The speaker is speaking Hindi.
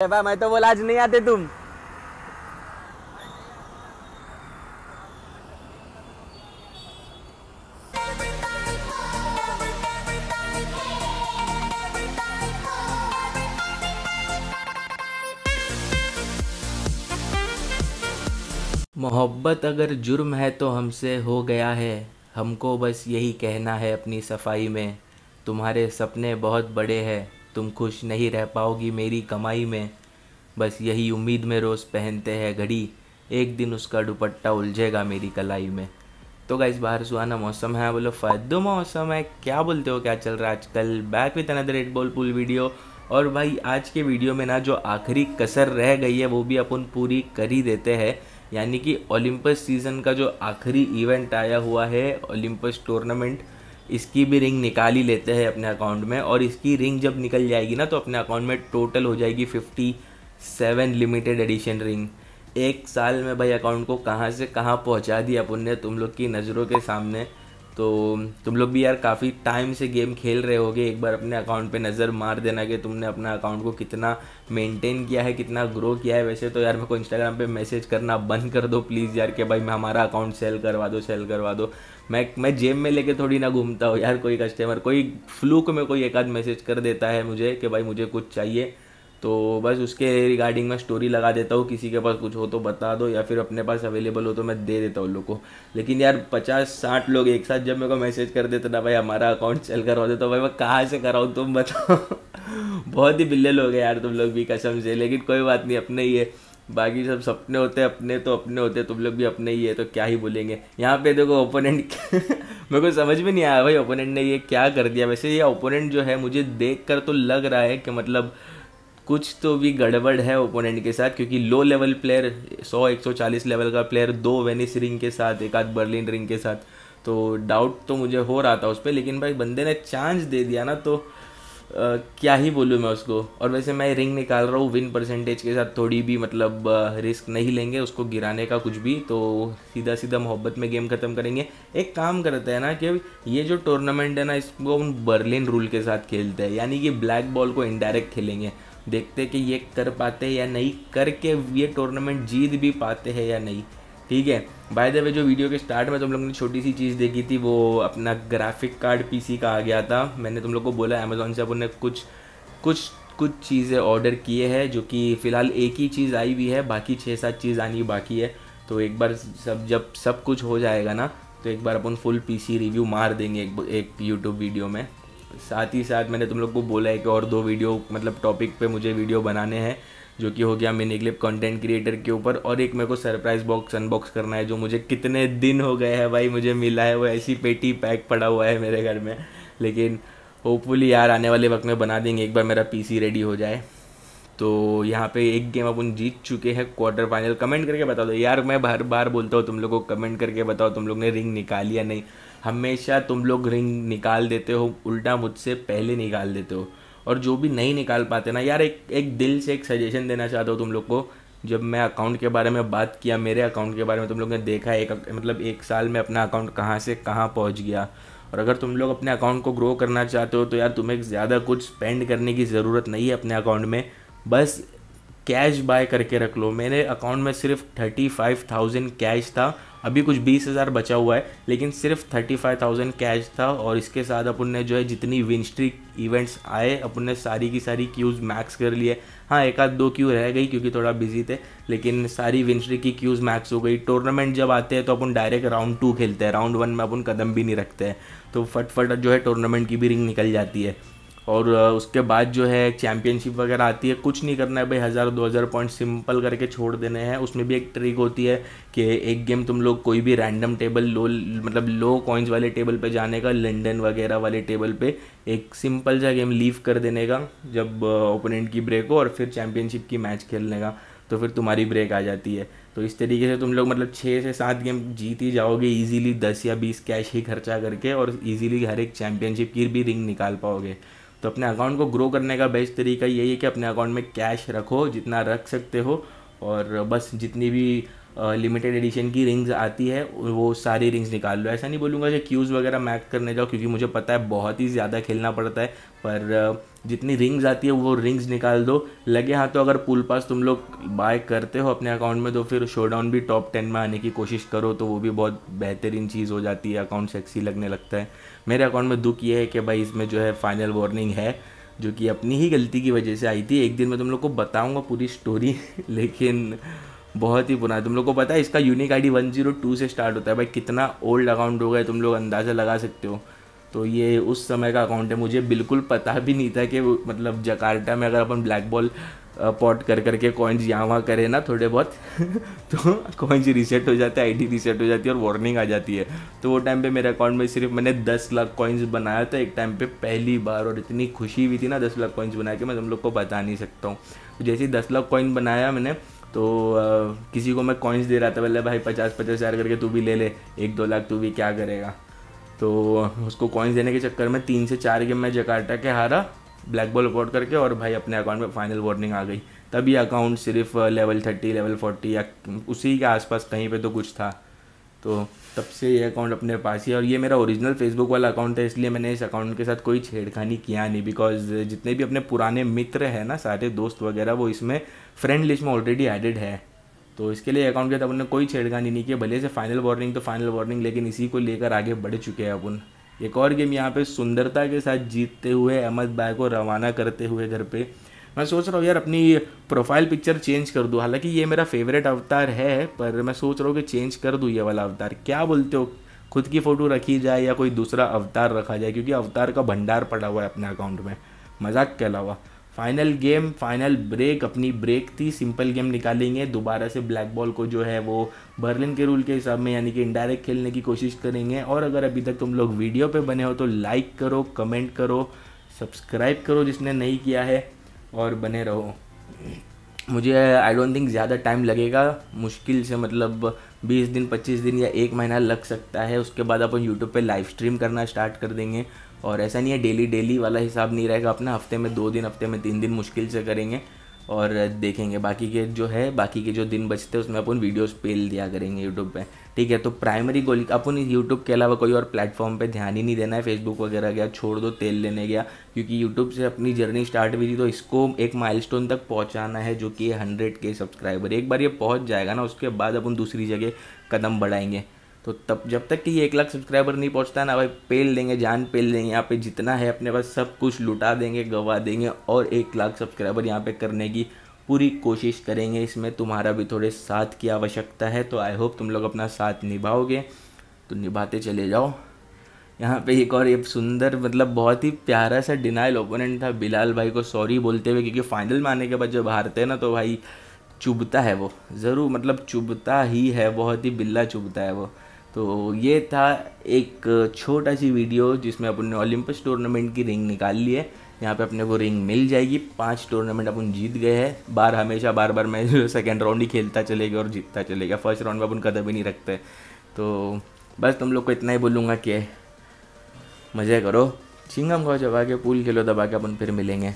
भाई, मैं तो बोला, आज नहीं आते तुम। मोहब्बत अगर जुर्म है तो हमसे हो गया है। हमको बस यही कहना है अपनी सफ़ाई में। तुम्हारे सपने बहुत बड़े हैं। तुम खुश नहीं रह पाओगी मेरी कमाई में। बस यही उम्मीद में रोज़ पहनते हैं घड़ी। एक दिन उसका दुपट्टा उलझेगा मेरी कलाई में। तो गाइस बाहर सुहाना मौसम है, बोलो फायदो मौसम है। क्या बोलते हो, क्या चल रहा है आजकल? Back with another eight ball pool video और भाई, आज के वीडियो में ना, जो आखिरी कसर रह गई है, वो भी अपन पूरी कर ही देते हैं। यानी कि ओलंपस सीज़न का जो आखिरी इवेंट आया हुआ है ओलंपस टूर्नामेंट इसकी भी रिंग निकाल ही लेते हैं अपने अकाउंट में और इसकी रिंग जब निकल जाएगी ना तो अपने अकाउंट में टोटल हो जाएगी fifty seven limited edition ring एक साल में भाई अकाउंट को कहाँ से कहाँ पहुँचा दिया अपन ने, तुम लोग की नज़रों के सामने। तो तुम लोग भी यार काफ़ी टाइम से गेम खेल रहे होगे। एक बार अपने अकाउंट पे नज़र मार देना कि तुमने अपना अकाउंट को कितना मेंटेन किया है, कितना ग्रो किया है। वैसे तो यार मेरे को इंस्टाग्राम पे मैसेज करना बंद कर दो प्लीज़ यार कि भाई मैं हमारा अकाउंट सेल करवा दो सेल करवा दो। मैं मैं जेब में लेके थोड़ी ना घूमता हूँ यार, कोई कस्टमर कोई फ्लूक में कोई एक आध मैसेज कर देता है मुझे कि भाई मुझे कुछ चाहिए। तो बस उसके रिगार्डिंग मैं स्टोरी लगा देता हूँ, किसी के पास कुछ हो तो बता दो या फिर अपने पास अवेलेबल हो तो मैं दे देता हूँ लोग को। लेकिन यार पचास साठ लोग एक साथ जब मेरे को मैसेज कर देते ना भाई, हमारा अकाउंट चल करवा दे तो भाई मैं कहाँ से कराऊँ, तुम बताओ। बहुत ही बिल्ले लोग हैं यार तुम लोग भी कसम से, लेकिन कोई बात नहीं, अपने ही है। बाकी सब सपने होते हैं, अपने तो अपने होते तुम लोग भी अपने ही है तो क्या ही बोलेंगे। यहाँ पे देखो ओपोनेंट मेरे को समझ में नहीं आया, भाई ओपोनेंट ने ये क्या कर दिया। वैसे ये ओपोनेंट जो है, मुझे देख कर तो लग रहा है कि मतलब कुछ तो भी गड़बड़ है ओपोनेंट के साथ क्योंकि लो लेवल प्लेयर 100 140 लेवल का प्लेयर दो वेनिस रिंग के साथ एक आध बर्लिन रिंग के साथ। तो डाउट तो मुझे हो रहा था उस पर लेकिन भाई बंदे ने चांस दे दिया ना तो आ, क्या ही बोलूँ मैं उसको। और वैसे मैं रिंग निकाल रहा हूँ विन परसेंटेज के साथ थोड़ी भी मतलब रिस्क नहीं लेंगे उसको गिराने का कुछ भी तो सीधा सीधा मोहब्बत में गेम ख़त्म करेंगे। एक काम करते हैं ना कि ये जो टूर्नामेंट है ना इसको हम बर्लिन रूल के साथ खेलते हैं यानी कि ब्लैक बॉल को इनडायरेक्ट खेलेंगे। देखते कि ये कर पाते हैं या नहीं, करके ये टूर्नामेंट जीत भी पाते हैं या नहीं। ठीक है? बाय द वे जो वीडियो के स्टार्ट में तुम लोग ने छोटी सी चीज़ देखी थी, वो अपना ग्राफिक कार्ड पीसी का आ गया था। मैंने तुम लोग को बोला अमेजोन से अपन ने कुछ कुछ कुछ चीज़ें ऑर्डर किए हैं, जो कि फ़िलहाल एक ही चीज़ आई हुई है, बाकी छः सात चीज़ आनी बाकी है। तो एक बार सब, जब सब कुछ हो जाएगा ना तो एक बार अपन फुल पीसी रिव्यू मार देंगे एक एक यूट्यूब वीडियो में। साथ ही साथ मैंने तुम लोग को बोला है कि और दो वीडियो मतलब टॉपिक पे मुझे वीडियो बनाने हैं, जो कि हो गया मिनी क्लिप कंटेंट क्रिएटर के ऊपर, और एक मेरे को सरप्राइज़ बॉक्स अनबॉक्स करना है, जो मुझे कितने दिन हो गए हैं भाई, मुझे मिला है, वो ऐसी पेटी पैक पड़ा हुआ है मेरे घर में। लेकिन होपफुली यार आने वाले वक्त में बना देंगे, एक बार मेरा पीसी रेडी हो जाए। तो यहाँ पे एक गेम अपन जीत चुके हैं क्वार्टर फाइनल कमेंट करके बता दो यार मैं बार बार बोलता हूँ, तुम लोग को कमेंट करके बताओ, तुम लोग ने रिंग निकाली या नहीं? हमेशा तुम लोग रिंग निकाल देते हो, उल्टा मुझसे पहले निकाल देते हो। और जो भी नहीं निकाल पाते ना, यार एक एक दिल से एक सजेशन देना चाहता हूँ तुम लोग को। जब मैं अकाउंट के बारे में बात किया, मेरे अकाउंट के बारे में तुम लोग ने देखा, एक मतलब एक साल में अपना अकाउंट कहाँ से कहाँ पहुँच गया। और अगर तुम लोग अपने अकाउंट को ग्रो करना चाहते हो तो यार तुम्हें ज़्यादा कुछ स्पेंड करने की ज़रूरत नहीं है अपने अकाउंट में। बस कैश बाय करके रख लो। मेरे अकाउंट में सिर्फ़ थर्टी फाइव थाउज़ेंड कैश था। अभी कुछ बीस हज़ार बचा हुआ है, लेकिन सिर्फ़ थर्टी फाइव थाउज़ेंड कैश था और इसके साथ अपन ने जो है जितनी विन स्ट्रीक इवेंट्स आए, अपन ने सारी की सारी क्यूज़ मैक्स कर लिए। हाँ एक आध दो क्यू रह गई क्योंकि थोड़ा बिज़ी थे, लेकिन सारी विन स्ट्रीक की क्यूज़ मैक्स हो गई। टूर्नामेंट जब आते हैं तो अपन डायरेक्ट राउंड टू खेलते हैं। राउंड वन में अपन कदम भी नहीं रखते हैं। तो फटफट जो है टूर्नामेंट की भी रिंग निकल जाती है। और उसके बाद जो है चैम्पियनशिप वगैरह आती है। कुछ नहीं करना है भाई, हज़ार, दो हज़ार पॉइंट सिंपल करके छोड़ देने हैं। उसमें भी एक ट्रिक होती है कि एक गेम तुम लोग कोई भी रैंडम टेबल, लो मतलब लो कॉइन्स वाले टेबल पे जाने का, लंडन वगैरह वाले टेबल पे एक सिंपल सा गेम लीव कर देने का, जब ओपोनेंट की ब्रेक हो और फिर चैम्पियनशिप की मैच खेलने का तो फिर तुम्हारी ब्रेक आ जाती है। तो इस तरीके से तुम लोग मतलब छः से सात गेम जीत ही जाओगे इजीली दस या बीस कैश ही खर्चा करके और इजीली हर एक चैम्पियनशिप की भी रिंग निकाल पाओगे। तो अपने अकाउंट को ग्रो करने का बेस्ट तरीका यही है कि अपने अकाउंट में कैश रखो, जितना रख सकते हो और बस जितनी भी लिमिटेड एडिशन की रिंग्स आती है, वो सारी रिंग्स निकाल लो। ऐसा नहीं बोलूँगा कि क्यूज़ वगैरह मैक करने जाओ, क्योंकि मुझे पता है बहुत ही ज़्यादा खेलना पड़ता है, पर जितनी रिंग्स आती है, वो रिंग्स निकाल दो। लगे हाँ तो अगर पुल पास तुम लोग बाय करते हो अपने अकाउंट में तो फिर शोडाउन भी टॉप टेन में आने की कोशिश करो तो वो भी बहुत बेहतरीन चीज़ हो जाती है अकाउंट सेक्सी लगने लगता है। मेरे अकाउंट में दुख ये है कि भाई, इसमें जो है फाइनल वार्निंग है, जो कि अपनी ही गलती की वजह से आई थी। एक दिन मैं तुम लोग को बताऊँगा पूरी स्टोरी लेकिन बहुत ही पुराना तुम लोग को पता है, इसका unique ID one zero two से स्टार्ट होता है। भाई, कितना ओल्ड अकाउंट हो गया तुम लोग अंदाज़ा लगा सकते हो। तो ये उस समय का अकाउंट है। मुझे बिल्कुल पता भी नहीं था कि मतलब जकार्टा में अगर अपन ब्लैक बॉल पॉट कर करके कॉइन्स यहाँ वहाँ करें ना थोड़े बहुत तो कॉइन्स रीसेट हो जाते हैं आईडी रीसेट हो जाती है और वार्निंग आ जाती है। तो वो टाइम पे मेरे अकाउंट में सिर्फ़ मैंने दस लाख कॉइन्स बनाया था एक टाइम पे पहली बार और इतनी खुशी हुई थी ना दस लाख कॉइन्स बना के, मैं तुम लोग को बता नहीं सकता हूँ। तो जैसे ही दस लाख कॉइन बनाया मैंने तो आ, किसी को मैं कॉइन्स दे रहा था बोले भाई पचास पचास हज़ार करके तू भी ले ले एक दो लाख तू भी क्या करेगा? तो उसको कॉइन्स देने के चक्कर में तीन से चार गेम मैं जकार्टा के हारा ब्लैक बॉल रिपोर्ट करके और भाई अपने अकाउंट में फाइनल वार्निंग आ गई। तभी अकाउंट सिर्फ़ लेवल थर्टी लेवल फोर्टी या उसी के आसपास कहीं पे तो कुछ था। तो तब से ये अकाउंट अपने पास ही और ये मेरा ओरिजिनल फेसबुक वाला अकाउंट है, इसलिए मैंने इस अकाउंट के साथ कोई छेड़खानी किया नहीं बिकॉज़ जितने भी अपने पुराने मित्र हैं ना, सारे दोस्त वगैरह, वो इसमें फ्रेंड लिस्ट में ऑलरेडी एडेड है। तो इसके लिए अकाउंट के तब उन्होंने कोई छेड़खानी नहीं की, भले से फाइनल वार्निंग तो फाइनल वार्निंग लेकिन इसी को लेकर आगे बढ़ चुके हैं अपन। एक और गेम यहाँ पे सुंदरता के साथ जीतते हुए अहमद भाई को रवाना करते हुए घर पे मैं सोच रहा हूँ, यार, अपनी प्रोफ़ाइल पिक्चर चेंज कर दूँ। हालाँकि ये मेरा फेवरेट अवतार है, पर मैं सोच रहा हूँ कि चेंज कर दूँ ये वाला अवतार क्या बोलते हो? खुद की फ़ोटो रखी जाए या कोई दूसरा अवतार रखा जाए? क्योंकि अवतार का भंडार पड़ा हुआ है अपने अकाउंट में। मज़ाक के अलावा फाइनल गेम फाइनल ब्रेक अपनी ब्रेक थी। सिंपल गेम निकालेंगे। दोबारा से ब्लैक बॉल को जो है वो बर्लिन के रूल के हिसाब में, यानी कि इनडायरेक्ट खेलने की कोशिश करेंगे। और अगर अभी तक तुम लोग वीडियो पे बने हो तो लाइक करो कमेंट करो सब्सक्राइब करो जिसने नहीं किया है। और बने रहो। मुझे आई डोंट थिंक ज़्यादा टाइम लगेगा। मुश्किल से मतलब 20 दिन 25 दिन या एक महीना लग सकता है। उसके बाद अपन यूट्यूब पे लाइव स्ट्रीम करना स्टार्ट कर देंगे। और ऐसा नहीं है डेली डेली वाला हिसाब नहीं रहेगा। अपना हफ़्ते में दो दिन, हफ़्ते में तीन दिन मुश्किल से करेंगे। और देखेंगे। बाकी के जो है, बाकी के जो दिन बचते हैं, उसमें अपन वीडियोस पेल दिया करेंगे यूट्यूब पे। ठीक है तो प्राइमरी गोल अपन यूट्यूब के अलावा कोई और प्लेटफॉर्म पे ध्यान ही नहीं देना है। फेसबुक वगैरह गया, छोड़ दो, तेल लेने गया। क्योंकि यूट्यूब से अपनी जर्नी स्टार्ट हुई थी तो इसको एक माइलस्टोन तक पहुंचाना है, जो कि हंड्रेड के सब्सक्राइबर एक बार ये पहुँच जाएगा ना, उसके बाद अपन दूसरी जगह कदम बढ़ाएँगे। तो तब जब तक कि ये एक लाख सब्सक्राइबर नहीं पहुँचता ना भाई, पेल देंगे, जान पेल देंगे, यहाँ पे जितना है अपने पास सब कुछ लुटा देंगे, गवा देंगे और एक लाख सब्सक्राइबर यहाँ पे करने की पूरी कोशिश करेंगे। इसमें तुम्हारा भी थोड़े साथ की आवश्यकता है तो आई होप तुम लोग अपना साथ निभाओगे। तो निभाते चले जाओ। यहाँ पे एक और ये सुंदर मतलब बहुत ही प्यारा सा डिनाइल ओपोनेंट था बिलाल भाई को सॉरी बोलते हुए, क्योंकि फाइनल में आने के बाद जब हारते हैं ना तो भाई चुभता है वो। ज़रूर मतलब चुभता ही है, बहुत ही बिल्ला चुभता है वो। तो ये था एक छोटा सी वीडियो जिसमें अपन ने ओलंपस टूर्नामेंट की रिंग निकाल ली है। यहाँ पे अपने को रिंग मिल जाएगी। पाँच टूर्नामेंट अपन जीत गए हैं। बार हमेशा बार बार मैं सेकेंड राउंड ही खेलता चलेगा और जीतता चलेगा। फ़र्स्ट राउंड में अपन कदम भी नहीं रखते। तो बस तुम लोग को इतना ही बोलूँगा कि मज़े करो। चिंगम खाओ चबा के पूल खेलो दबा के अपन फिर मिलेंगे।